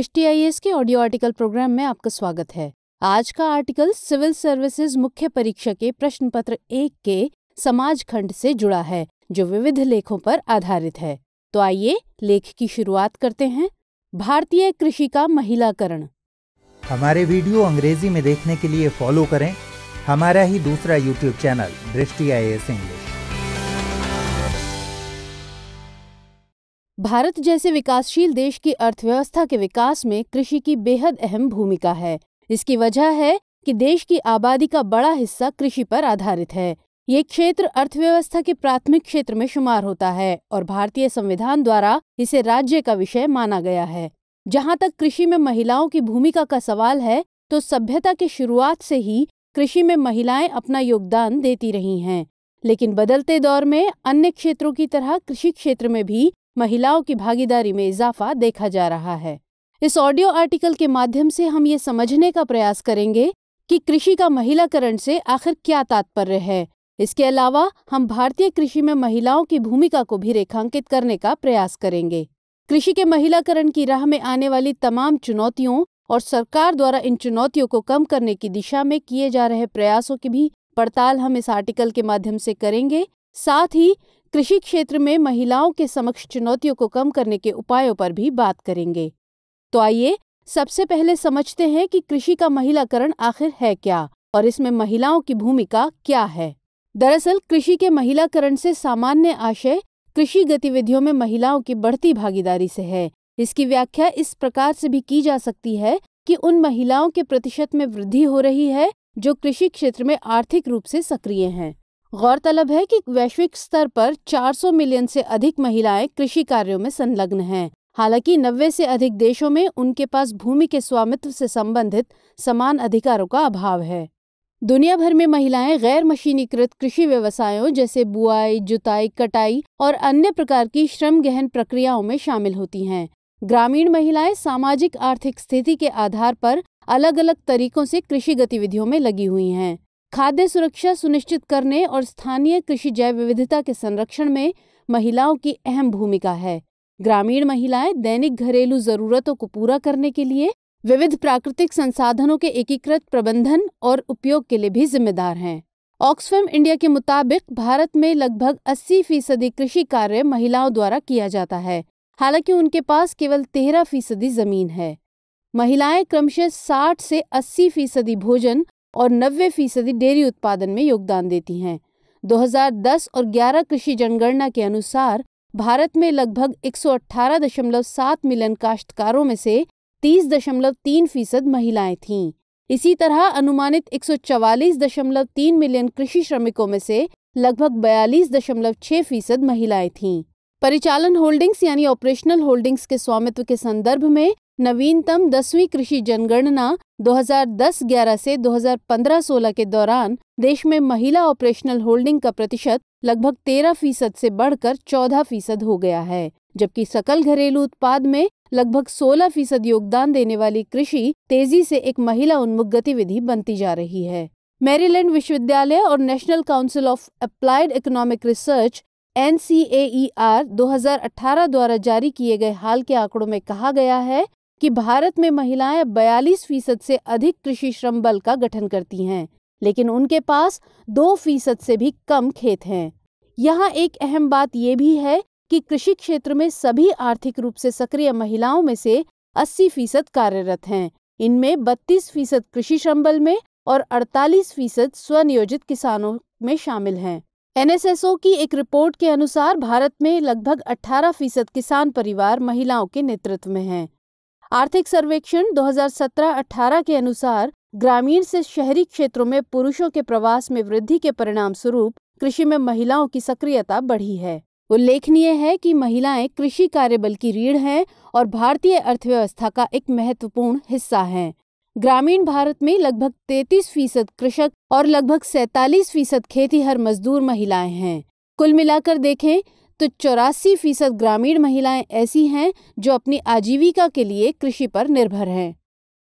दृष्टि आई के audio article programme में आपका स्वागत है। आज का आर्टिकल सिविल सर्विसेज़ मुख्य परीक्षा के प्रश्न पत्र एक के समाज खंड से जुड़ा है, जो विविध लेखों पर आधारित है। तो आइए लेख की शुरुआत करते हैं। भारतीय कृषि का महिलाकरण। हमारे वीडियो अंग्रेज़ी में देखने के लिए फॉलो करें। हमारा ही दूसरा यूट्यूब चैनल दृष्टि आई इंग्लिश भारत जैसे विकासशील देश की अर्थव्यवस्था के विकास में कृषि की बेहद अहम भूमिका है। इसकी वजह है कि देश की आबादी का बड़ा हिस्सा कृषि पर आधारित है। ये क्षेत्र अर्थव्यवस्था के प्राथमिक क्षेत्र में शुमार होता है और भारतीय संविधान द्वारा इसे राज्य का विषय माना गया है। जहाँ तक कृषि में महिलाओं की भूमिका का सवाल है तो सभ्यता की शुरुआत से ही कृषि में महिलाएँ अपना योगदान देती रही हैं। लेकिन बदलते दौर में अन्य क्षेत्रों की तरह कृषि क्षेत्र में भी महिलाओं की भागीदारी में इजाफा देखा जा रहा है। इस ऑडियो आर्टिकल के माध्यम से हम ये समझने का प्रयास करेंगे कि कृषि का महिलाकरण से आखिर क्या तात्पर्य है। इसके अलावा हम भारतीय कृषि में महिलाओं की भूमिका को भी रेखांकित करने का प्रयास करेंगे। कृषि के महिलाकरण की राह में आने वाली तमाम चुनौतियों और सरकार द्वारा इन चुनौतियों को कम करने की दिशा में किए जा रहे प्रयासों की भी पड़ताल हम इस आर्टिकल के माध्यम से करेंगे। साथ ही कृषि क्षेत्र में महिलाओं के समक्ष चुनौतियों को कम करने के उपायों पर भी बात करेंगे। तो आइए, सबसे पहले समझते हैं कि कृषि का महिलाकरण आखिर है क्या और इसमें महिलाओं की भूमिका क्या है। दरअसल, कृषि के महिलाकरण से सामान्य आशय कृषि गतिविधियों में महिलाओं की बढ़ती भागीदारी से है। इसकी व्याख्या इस प्रकार से भी की जा सकती है कि उन महिलाओं के प्रतिशत में वृद्धि हो रही है जो कृषि क्षेत्र में आर्थिक रूप से सक्रिय हैं। गौरतलब है कि वैश्विक स्तर पर 400 मिलियन से अधिक महिलाएँ कृषि कार्यों में संलग्न हैं। हालाँकि 90 से अधिक देशों में उनके पास भूमि के स्वामित्व से संबंधित समान अधिकारों का अभाव है। दुनिया भर में महिलाएँ गैर मशीनीकृत कृषि व्यवसायों जैसे बुआई, जुताई, कटाई और अन्य प्रकार की श्रम गहन प्रक्रियाओं में शामिल होती हैं। ग्रामीण महिलाएँ सामाजिक आर्थिक स्थिति के आधार पर अलग अलग तरीकों से कृषि गतिविधियों में लगी हुई हैं। खाद्य सुरक्षा सुनिश्चित करने और स्थानीय कृषि जैव विविधता के संरक्षण में महिलाओं की अहम भूमिका है। ग्रामीण महिलाएँ दैनिक घरेलू जरूरतों को पूरा करने के लिए विविध प्राकृतिक संसाधनों के एकीकृत प्रबंधन और उपयोग के लिए भी जिम्मेदार हैं। ऑक्सफैम इंडिया के मुताबिक भारत में लगभग 80 फ़ीसदी कृषि कार्य महिलाओं द्वारा किया जाता है, हालाँकि उनके पास केवल 13 फ़ीसदी ज़मीन है। महिलाएँ क्रमशः 60 से 80 फ़ीसदी भोजन और 90 फ़ीसदी डेयरी उत्पादन में योगदान देती हैं। 2010 और 11 कृषि जनगणना के अनुसार भारत में लगभग 118.7 मिलियन काश्तकारों में से 30.3 फ़ीसद महिलाएँ थीं। इसी तरह अनुमानित 144.3 मिलियन कृषि श्रमिकों में से लगभग 42.6 फ़ीसद महिलाएँ थीं। परिचालन होल्डिंग्स यानी ऑपरेशनल होल्डिंग्स के स्वामित्व के संदर्भ में नवीनतम दसवीं कृषि जनगणना 2010-11 से 2015-16 के दौरान देश में महिला ऑपरेशनल होल्डिंग का प्रतिशत लगभग 13 फ़ीसद से बढ़कर 14 फ़ीसद हो गया है, जबकि सकल घरेलू उत्पाद में लगभग 16 फ़ीसद योगदान देने वाली कृषि तेज़ी से एक महिला उन्मुख गतिविधि बनती जा रही है। मैरीलैंड विश्वविद्यालय और national council of applied economic research in 2018 द्वारा जारी किए गए हाल के आंकड़ों में कहा गया है कि भारत में महिलाएँ 42 फ़ीसद से अधिक कृषि श्रम बल का गठन करती हैं, लेकिन उनके पास दो फ़ीसद से भी कम खेत हैं। यहाँ एक अहम बात यह भी है कि कृषि क्षेत्र में सभी आर्थिक रूप से सक्रिय महिलाओं में से 80 फ़ीसद कार्यरत हैं। इनमें 32 फ़ीसद कृषि श्रम बल में और 48 फ़ीसद स्वनियोजित किसानों में शामिल हैं। एनएसएसओ की एक रिपोर्ट के अनुसार भारत में लगभग 18 फ़ीसद किसान परिवार महिलाओं के नेतृत्व में हैं। आर्थिक सर्वेक्षण 2017-18 के अनुसार ग्रामीण से शहरी क्षेत्रों में पुरुषों के प्रवास में वृद्धि के परिणाम स्वरूप कृषि में महिलाओं की सक्रियता बढ़ी है। उल्लेखनीय है कि महिलाएँ कृषि कार्यबल की रीढ़ हैं और भारतीय अर्थव्यवस्था का एक महत्वपूर्ण हिस्सा हैं। ग्रामीण भारत में लगभग 33 फ़ीसद कृषक और लगभग सैतालीस फ़ीसद खेतीहर मजदूर महिलाएँ हैं। कुल मिलाकर देखें तो चौरासी फ़ीसद ग्रामीण महिलाएँ ऐसी हैं जो अपनी आजीविका के लिए कृषि पर निर्भर हैं।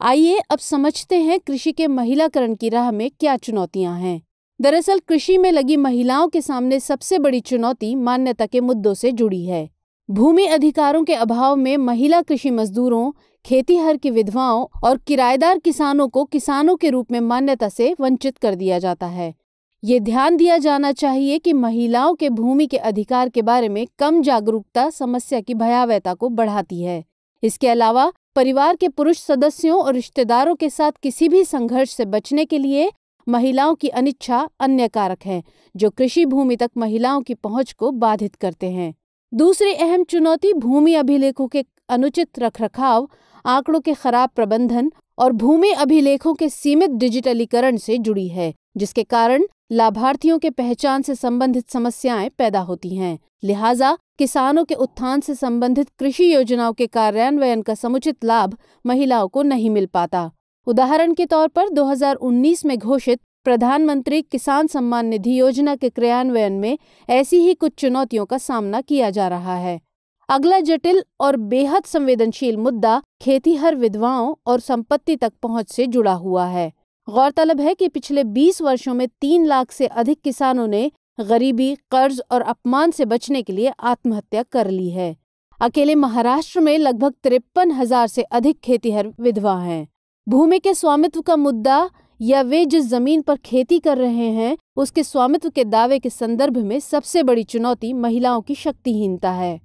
आइए अब समझते हैं कृषि के महिलाकरण की राह में क्या चुनौतियाँ हैं। दरअसल कृषि में लगी महिलाओं के सामने सबसे बड़ी चुनौती मान्यता के मुद्दों से जुड़ी है। भूमि अधिकारों के अभाव में महिला कृषि मजदूरों, खेतीहर की विधवाओं और किराएदार किसानों को किसानों के रूप में मान्यता से वंचित कर दिया जाता है। ये ध्यान दिया जाना चाहिए कि महिलाओं के भूमि के अधिकार के बारे में कम जागरूकता समस्या की भयावहता को बढ़ाती है। इसके अलावा, परिवार के पुरुष सदस्यों और रिश्तेदारों के साथ किसी भी संघर्ष से बचने के लिए महिलाओं की अनिच्छा अन्य कारक हैं, जो कृषि भूमि तक महिलाओं की पहुँच को बाधित करते हैं। दूसरी अहम चुनौती भूमि अभिलेखों के अनुचित रखरखाव, आंकड़ों के खराब प्रबंधन और भूमि अभिलेखों के सीमित डिजिटलीकरण से जुड़ी है, जिसके कारण लाभार्थियों के पहचान से संबंधित समस्याएँ पैदा होती हैं। लिहाजा, किसानों के उत्थान से संबंधित कृषि योजनाओं के कार्यान्वयन का समुचित लाभ महिलाओं को नहीं मिल पाता। उदाहरण के तौर पर 2019 में घोषित प्रधानमंत्री किसान सम्मान निधि योजना के क्रियान्वयन में ऐसी ही कुछ चुनौतियों का सामना किया जा रहा है। अगला जटिल और बेहद संवेदनशील मुद्दा खेतीहर विधवाओं और संपत्ति तक पहुँच से जुड़ा हुआ है। गौरतलब है कि पिछले 20 वर्षों में तीन लाख से अधिक किसानों ने गरीबी, कर्ज और अपमान से बचने के लिए आत्महत्या कर ली है। अकेले महाराष्ट्र में लगभग तिरपन हज़ार से अधिक खेतीहर विधवा हैं। भूमि के स्वामित्व का मुद्दा या वे जिस ज़मीन पर खेती कर रहे हैं, उसके स्वामित्व के दावे के संदर्भ में सबसे बड़ी चुनौती महिलाओं की शक्तिहीनता है।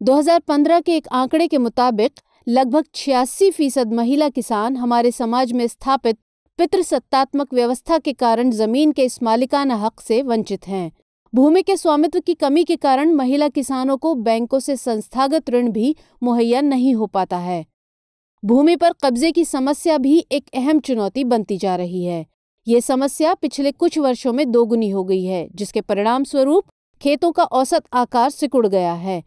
2015 के एक आंकड़े के मुताबिक, लगभग छियासी फ़ीसद महिला किसान हमारे समाज में स्थापित पितृसत्तात्मक व्यवस्था के कारण ज़मीन के इस मालिकाना हक से वंचित हैं। भूमि के स्वामित्व की कमी के कारण महिला किसानों को बैंकों से संस्थागत ऋण भी मुहैया नहीं हो पाता है। भूमि पर कब्जे की समस्या भी एक अहम चुनौती बनती जा रही है। ये समस्या पिछले कुछ वर्षों में दोगुनी हो गई है, जिसके परिणाम स्वरूप खेतों का औसत आकार सिकुड़ गया है।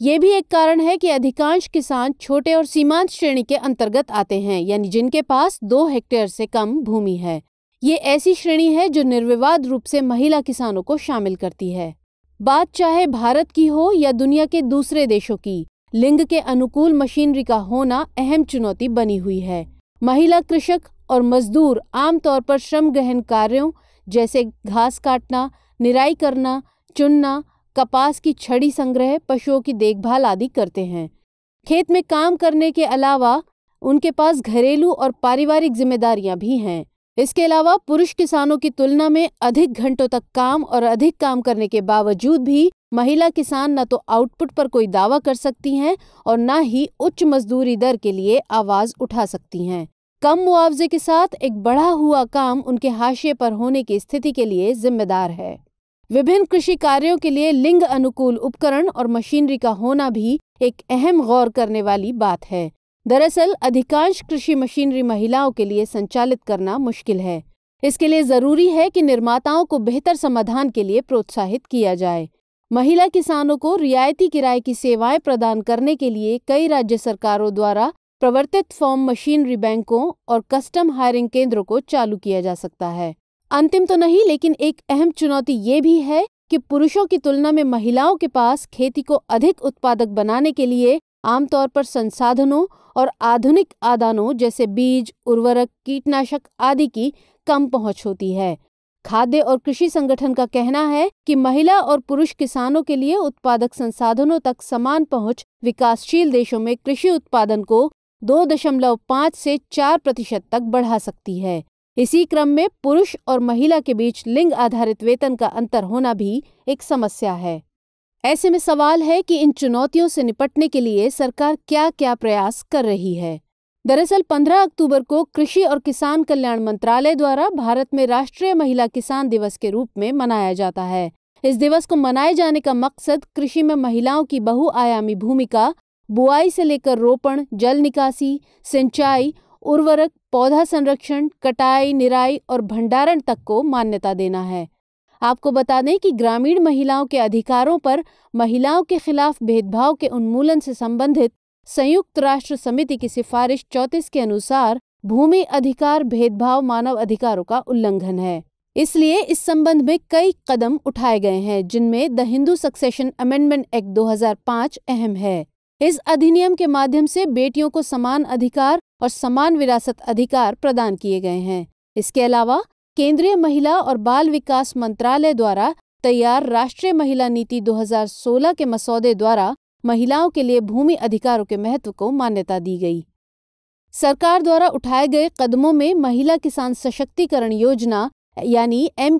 ये भी एक कारण है कि अधिकांश किसान छोटे और सीमांत श्रेणी के अंतर्गत आते हैं, यानी जिनके पास दो हेक्टेयर से कम भूमि है। ये ऐसी श्रेणी है जो निर्विवाद रूप से महिला किसानों को शामिल करती है। बात चाहे भारत की हो या दुनिया के दूसरे देशों की, लिंग के अनुकूल मशीनरी का होना अहम चुनौती बनी हुई है। महिला कृषक और मजदूर आमतौर पर श्रम गहन कार्यों जैसे घास काटना, निराई करना, चुनना कपास की छड़ी संग्रह, पशुओं की देखभाल आदि करते हैं। खेत में काम करने के अलावा, उनके पास घरेलू और पारिवारिक जिम्मेदारियाँ भी हैं। इसके अलावा, पुरुष किसानों की तुलना में अधिक घंटों तक काम और अधिक काम करने के बावजूद भी, महिला किसान न तो आउटपुट पर कोई दावा कर सकती हैं और न ही उच्च मजदूरी दर के लिए आवाज़ उठा सकती हैं। कम मुआवजे के साथ एक बढ़ा हुआ काम उनके हाशिए पर होने की स्थिति के लिए जिम्मेदार है। विभिन्न कृषि कार्यों के लिए लिंग अनुकूल उपकरण और मशीनरी का होना भी एक अहम गौर करने वाली बात है। दरअसल, अधिकांश कृषि मशीनरी महिलाओं के लिए संचालित करना मुश्किल है। इसके लिए ज़रूरी है कि निर्माताओं को बेहतर समाधान के लिए प्रोत्साहित किया जाए। महिला किसानों को रियायती किराए की सेवाएँ प्रदान करने के लिए कई राज्य सरकारों द्वारा प्रवर्तित फॉर्म मशीनरी बैंकों और कस्टम हायरिंग केंद्रों को चालू किया जा सकता है। अंतिम तो नहीं, लेकिन एक अहम चुनौती ये भी है कि पुरुषों की तुलना में महिलाओं के पास खेती को अधिक उत्पादक बनाने के लिए आमतौर पर संसाधनों और आधुनिक आदानों जैसे बीज, उर्वरक, कीटनाशक आदि की कम पहुँच होती है। खाद्य और कृषि संगठन का कहना है कि महिला और पुरुष किसानों के लिए उत्पादक संसाधनों तक समान पहुँच विकासशील देशों में कृषि उत्पादन को दो दशमलव पाँच से चार प्रतिशत तक बढ़ा सकती है। इसी क्रम में पुरुष और महिला के बीच लिंग आधारित वेतन का अंतर होना भी एक समस्या है। ऐसे में सवाल है कि इन चुनौतियों से निपटने के लिए सरकार क्या क्या प्रयास कर रही है? दरअसल 15 अक्टूबर को कृषि और किसान कल्याण मंत्रालय द्वारा भारत में राष्ट्रीय महिला किसान दिवस के रूप में मनाया जाता है। इस दिवस को मनाए जाने का मकसद कृषि में महिलाओं की बहुआयामी भूमिका, बुआई से लेकर रोपण, जल निकासी, सिंचाई, उर्वरक पौधा संरक्षण, कटाई, निराई और भंडारण तक को मान्यता देना है। आपको बता दें कि ग्रामीण महिलाओं के अधिकारों पर महिलाओं के खिलाफ भेदभाव के उन्मूलन से संबंधित संयुक्त राष्ट्र समिति की सिफारिश चौतीस के अनुसार भूमि अधिकार, भेदभाव मानव अधिकारों का उल्लंघन है। इसलिए इस संबंध में कई कदम उठाए गए हैं, जिनमें the Hindu succession amendment act 2005 अहम है। इस अधिनियम के माध्यम से बेटियों को समान अधिकार और समान विरासत अधिकार प्रदान किए गए हैं। इसके अलावा, केंद्रीय महिला और बाल विकास मंत्रालय द्वारा तैयार राष्ट्रीय महिला नीति 2016 के मसौदे द्वारा महिलाओं के लिए भूमि अधिकारों के महत्व को मान्यता दी गई। सरकार द्वारा उठाए गए कदमों में महिला किसान सशक्तिकरण योजना, यानी एम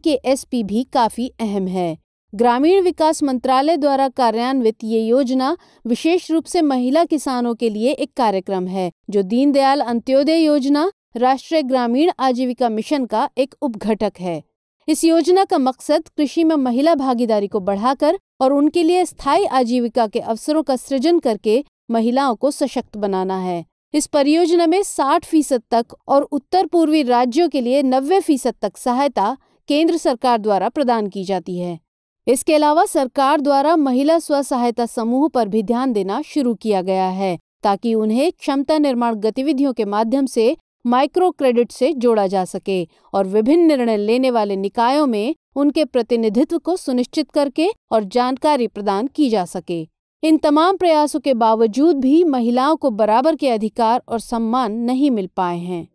भी काफ़ी अहम है। ग्रामीण विकास मंत्रालय द्वारा कार्यान्वित ये योजना विशेष रूप से महिला किसानों के लिए एक कार्यक्रम है, जो दीनदयाल अंत्योदय योजना, राष्ट्रीय ग्रामीण आजीविका मिशन का एक उपघटक है। इस योजना का मकसद कृषि में महिला भागीदारी को बढ़ाकर और उनके लिए स्थायी आजीविका के अवसरों का सृजन करके महिलाओं को सशक्त बनाना है। इस परियोजना में 60 फ़ीसद तक और उत्तर पूर्वी राज्यों के लिए 90 फ़ीसद तक सहायता केंद्र सरकार द्वारा प्रदान की जाती है। इसके अलावा सरकार द्वारा महिला स्व सहायता समूह पर भी ध्यान देना शुरू किया गया है, ताकि उन्हें क्षमता निर्माण गतिविधियों के माध्यम से माइक्रो क्रेडिट से जोड़ा जा सके और विभिन्न निर्णय लेने वाले निकायों में उनके प्रतिनिधित्व को सुनिश्चित करके और जानकारी प्रदान की जा सके। इन तमाम प्रयासों के बावजूद भी महिलाओं को बराबर के अधिकार और सम्मान नहीं मिल पाए हैं।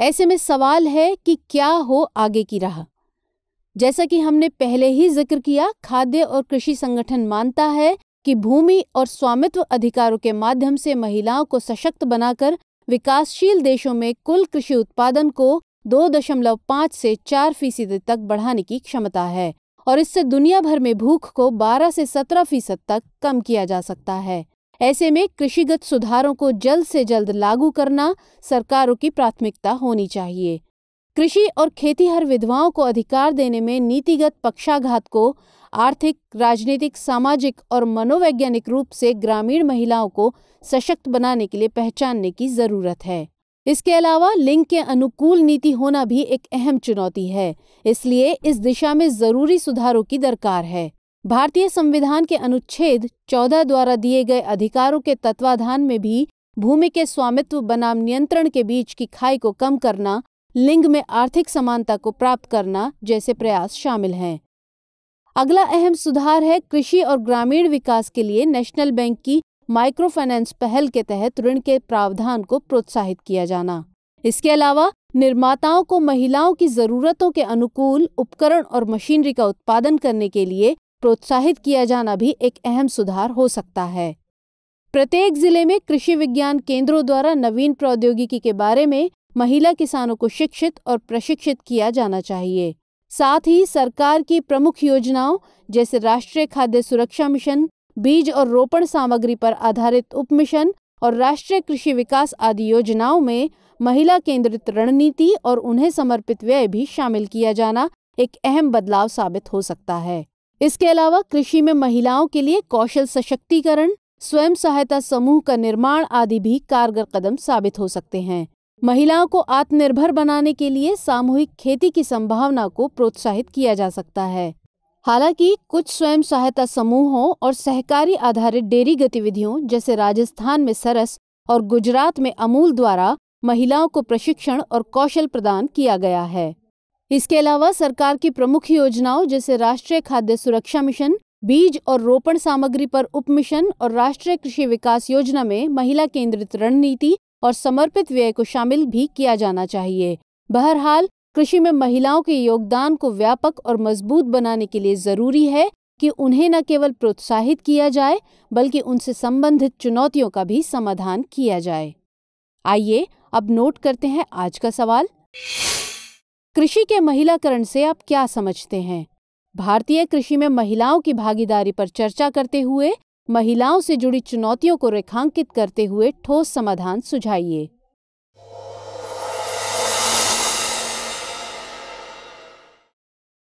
ऐसे में सवाल है कि क्या हो आगे की राह? जैसा कि हमने पहले ही ज़िक्र किया, खाद्य और कृषि संगठन मानता है कि भूमि और स्वामित्व अधिकारों के माध्यम से महिलाओं को सशक्त बनाकर विकासशील देशों में कुल कृषि उत्पादन को दो दशमलव पाँच से चार फ़ीसदी तक बढ़ाने की क्षमता है और इससे दुनिया भर में भूख को 12 से 17 फ़ीसद तक कम किया जा सकता है। ऐसे में कृषिगत सुधारों को जल्द से जल्द लागू करना सरकारों की प्राथमिकता होनी चाहिए। कृषि और खेती हर विधवाओं को अधिकार देने में नीतिगत पक्षाघात को आर्थिक, राजनीतिक, सामाजिक और मनोवैज्ञानिक रूप से ग्रामीण महिलाओं को सशक्त बनाने के लिए पहचानने की ज़रूरत है। इसके अलावा लिंग के अनुकूल नीति होना भी एक अहम चुनौती है, इसलिए इस दिशा में ज़रूरी सुधारों की दरकार है। भारतीय संविधान के अनुच्छेद 14 द्वारा दिए गए अधिकारों के तत्वाधान में भी भूमि के स्वामित्व, बनाम नियंत्रण के बीच की खाई को कम करना लिंग में आर्थिक समानता को प्राप्त करना जैसे प्रयास शामिल हैं। अगला अहम सुधार है कृषि और ग्रामीण विकास के लिए नेशनल बैंक की माइक्रो फाइनेंस पहल के तहत ऋण के प्रावधान को प्रोत्साहित किया जाना। इसके अलावा, निर्माताओं को महिलाओं की जरूरतों के अनुकूल उपकरण और मशीनरी का उत्पादन करने के लिए प्रोत्साहित किया जाना भी एक अहम सुधार हो सकता है। प्रत्येक ज़िले में कृषि विज्ञान केंद्रों द्वारा नवीन प्रौद्योगिकी के बारे में महिला किसानों को शिक्षित और प्रशिक्षित किया जाना चाहिए। साथ ही सरकार की प्रमुख योजनाओं जैसे राष्ट्रीय खाद्य सुरक्षा मिशन, बीज और रोपण सामग्री पर आधारित उप मिशन और राष्ट्रीय कृषि विकास आदि योजनाओं में महिला केंद्रित रणनीति और उन्हें समर्पित व्यय भी शामिल किया जाना एक अहम बदलाव साबित हो सकता है। इसके अलावा कृषि में महिलाओं के लिए कौशल सशक्तिकरण, स्वयं सहायता समूह का निर्माण आदि भी कारगर कदम साबित हो सकते हैं। महिलाओं को आत्मनिर्भर बनाने के लिए सामूहिक खेती की संभावना को प्रोत्साहित किया जा सकता है। हालाँकि, कुछ स्वयं सहायता समूहों और सहकारी आधारित डेयरी गतिविधियों जैसे राजस्थान में सरस और गुजरात में अमूल द्वारा महिलाओं को प्रशिक्षण और कौशल प्रदान किया गया है। इसके अलावा सरकार की प्रमुख योजनाओं जैसे राष्ट्रीय खाद्य सुरक्षा मिशन, बीज और रोपण सामग्री पर उप मिशन और राष्ट्रीय कृषि विकास योजना में महिला केंद्रित रणनीति और समर्पित व्यय को शामिल भी किया जाना चाहिए। बहरहाल, कृषि में महिलाओं के योगदान को व्यापक और मज़बूत बनाने के लिए ज़रूरी है कि उन्हें न केवल प्रोत्साहित किया जाए, बल्कि उनसे संबंधित चुनौतियों का भी समाधान किया जाए। आइए, अब नोट करते हैं आज का सवाल। कृषि के महिलाकरण से आप क्या समझते हैं? भारतीय कृषि में महिलाओं की भागीदारी पर चर्चा करते हुए महिलाओं से जुड़ी चुनौतियों को रेखांकित करते हुए ठोस समाधान सुझाइए।